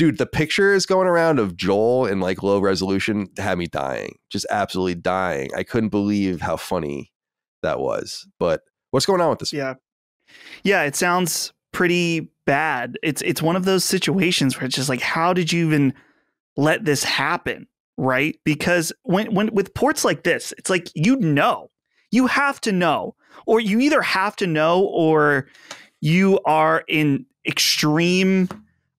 dude, the pictures going around of Joel in like low resolution had me dying, just absolutely dying. I couldn't believe how funny that was. But what's going on with this? Yeah, yeah, it sounds pretty bad. It's it's one of those situations where it's just like, how did you even let this happen? Right? Because when when with ports like this, it's like you know, you have to know, or you either have to know, or you are in extreme.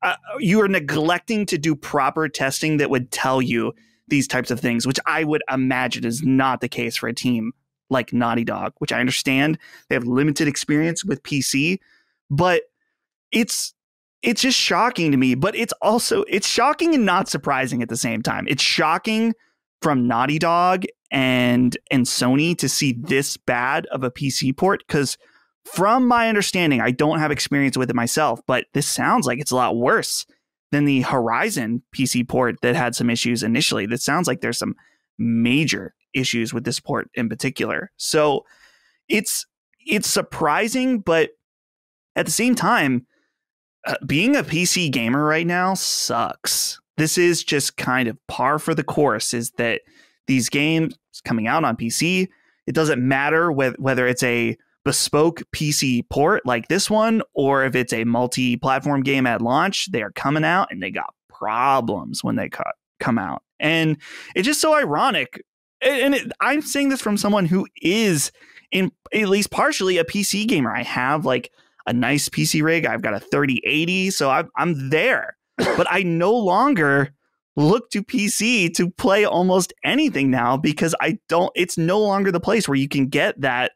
Uh, you are neglecting to do proper testing that would tell you these types of things, which I would imagine is not the case for a team like Naughty Dog, which I understand they have limited experience with PC, but it's it's just shocking to me, but it's also it's shocking and not surprising at the same time. It's shocking from Naughty Dog and and Sony to see this bad of a PC port cuz from my understanding, I don't have experience with it myself, but this sounds like it's a lot worse than the Horizon PC port that had some issues initially. That sounds like there's some major issues with this port in particular. So it's it's surprising, but at the same time, uh, being a PC gamer right now sucks. This is just kind of par for the course. Is that these games coming out on PC? It doesn't matter whether whether it's a bespoke PC port like this one, or if it's a multi-platform game at launch, they are coming out and they got problems when they cut, come out. And it's just so ironic. And it, I'm saying this from someone who is in at least partially a PC gamer. I have like a nice PC rig. I've got a 3080, so I'm, I'm there. but I no longer look to PC to play almost anything now because I don't. It's no longer the place where you can get that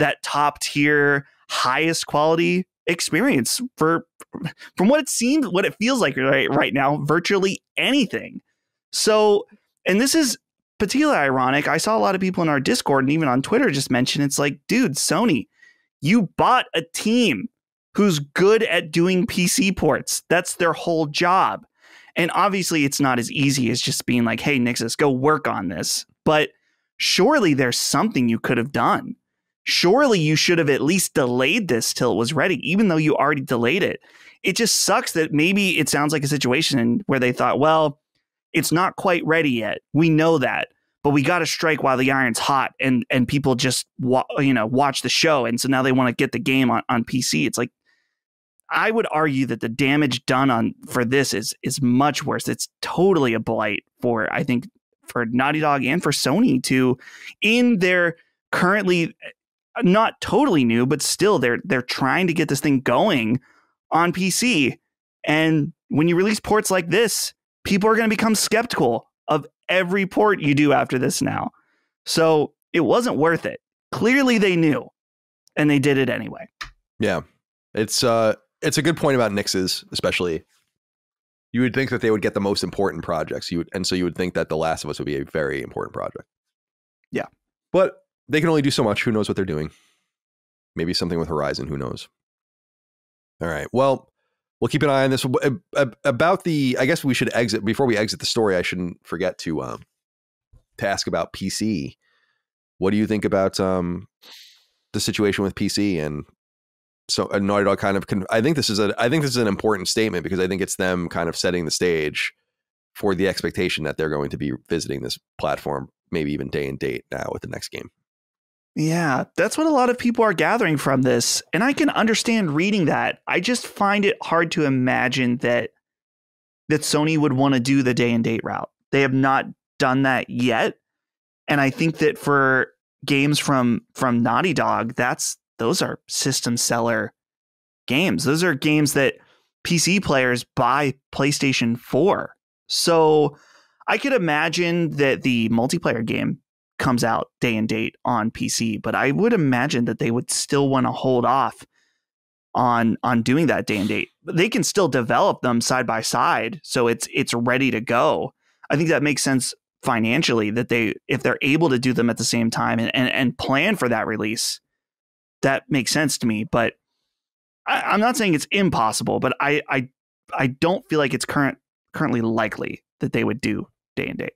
that top tier, highest quality experience for from what it seems, what it feels like right right now, virtually anything. So, and this is particularly ironic. I saw a lot of people in our Discord and even on Twitter just mention it's like, dude, Sony, you bought a team who's good at doing PC ports. That's their whole job. And obviously, it's not as easy as just being like, hey, Nixxes, go work on this. But surely there's something you could have done surely you should have at least delayed this till it was ready, even though you already delayed it. It just sucks that maybe it sounds like a situation where they thought, well, it's not quite ready yet. We know that, but we got to strike while the iron's hot, and and people just wa- you know watch the show, and so now they want to get the game on on PC. It's like I would argue that the damage done on for this is is much worse. It's totally a blight for I think for Naughty Dog and for Sony to in their currently not totally new, but still they're they're trying to get this thing going on PC. And when you release ports like this, people are going to become skeptical of every port you do after this now. So it wasn't worth it. Clearly they knew and they did it anyway. Yeah. It's uh it's a good point about Nixxes, especially. You would think that they would get the most important projects. You would, and so you would think that The Last of Us would be a very important project. Yeah. But they can only do so much. Who knows what they're doing? Maybe something with Horizon. Who knows? All right. Well, we'll keep an eye on this. About the, I guess we should exit before we exit the story. I shouldn't forget to um, to ask about PC. What do you think about um, the situation with PC and so uh, Naughty Dog kind of? Con- I think this is a. I think this is an important statement because I think it's them kind of setting the stage for the expectation that they're going to be visiting this platform, maybe even day and date now with the next game. Yeah, that's what a lot of people are gathering from this. And I can understand reading that. I just find it hard to imagine that that Sony would want to do the day and date route. They have not done that yet. And I think that for games from from Naughty Dog, that's those are system seller games. Those are games that PC players buy PlayStation 4. So I could imagine that the multiplayer game comes out day and date on PC, but I would imagine that they would still want to hold off on on doing that day and date. But they can still develop them side by side, so it's it's ready to go. I think that makes sense financially that they if they're able to do them at the same time and and, and plan for that release, that makes sense to me. But I, am not saying it's impossible, but I I I don't feel like it's current currently likely that they would do day and date.